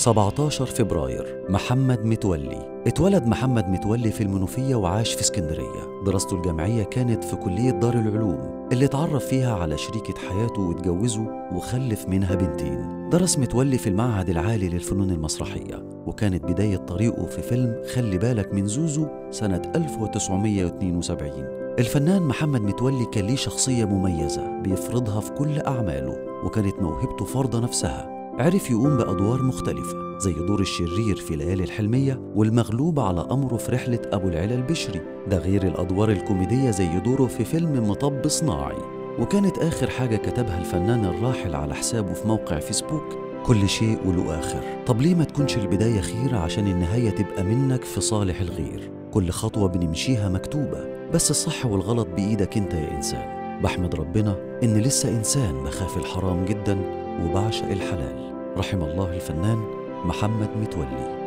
17 فبراير محمد متولي. اتولد محمد متولي في المنوفية وعاش في اسكندرية. دراسته الجامعية كانت في كلية دار العلوم اللي اتعرف فيها على شريكة حياته واتجوزه وخلف منها بنتين. درس متولي في المعهد العالي للفنون المسرحية وكانت بداية طريقه في فيلم خلي بالك من زوزو سنة 1972 الفنان محمد متولي كان ليه شخصية مميزة بيفرضها في كل أعماله وكانت موهبته فرضة نفسها. عرف يقوم بأدوار مختلفة زي دور الشرير في ليالي الحلمية والمغلوب على أمره في رحلة أبو العلا البشري. ده غير الأدوار الكوميدية زي دوره في فيلم مطب صناعي. وكانت آخر حاجة كتبها الفنان الراحل على حسابه في موقع فيسبوك كل شيء وله آخر. طب ليه ما تكونش البداية خير عشان النهاية تبقى منك في صالح الغير؟ كل خطوة بنمشيها مكتوبة بس الصح والغلط بإيدك أنت يا إنسان. بحمد ربنا إن لسه إنسان بخاف الحرام جدا وبعشق الحلال. رحم الله الفنان محمد متولي.